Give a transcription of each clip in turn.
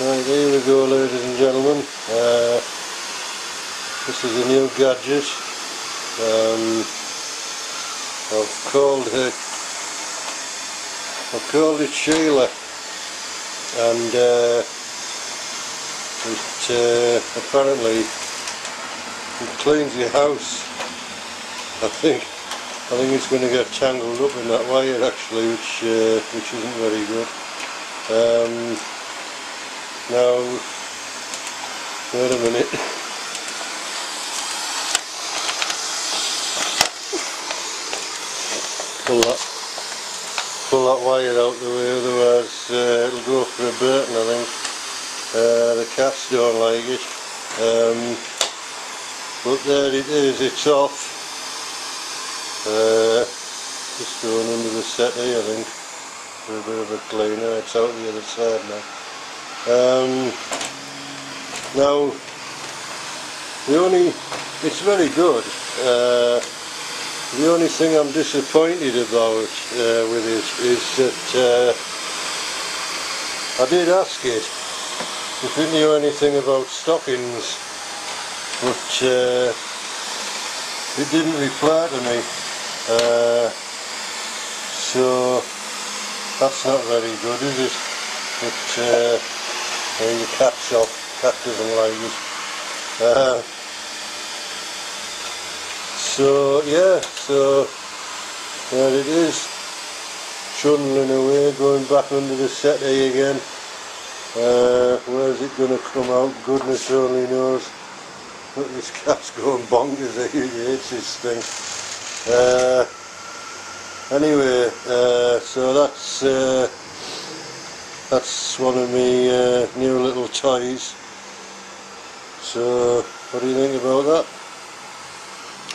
Right, here we go ladies and gentlemen. Uh, this is a new gadget. Um, I've called it I've called it Shelagh and uh, it uh, apparently it cleans your house. I think I think it's going to get tangled up in that wire actually which uh, which isn't very good. Um, now, wait a minute. Pull that, pull that wire out the way, otherwise uh, it'll go for a Burton I think. Uh, the cats don't like it. Um, but there it is, it's off. Uh, just going under the settee I think for a bit of a cleaner. It's out the other side now. Um, now, the only, it's very good. Uh, the only thing I'm disappointed about uh, with it is that uh, I did ask it if it knew anything about stockings, but uh, it didn't reply to me. Uh, so that's not very good, is it? But and your cat's off, cat doesn't like it. Uh, so yeah, so there it is, trundling away, going back under the settee again. Uh, where's it going to come out? Goodness only knows. Look, this cat's going bonkers, he hates this thing. Uh, anyway, uh, so that's uh, that's one of my uh, new little toys. So, what do you think about that?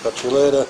Catch you later.